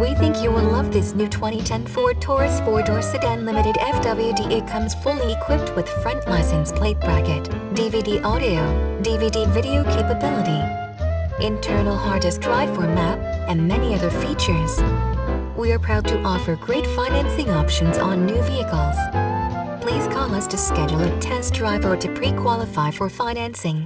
We think you will love this new 2010 Ford Taurus 4-door sedan limited FWD. It comes fully equipped with front license plate bracket, DVD audio, DVD video capability, internal hard disk drive for map, and many other features. We are proud to offer great financing options on new vehicles. Please call us to schedule a test drive or to pre-qualify for financing.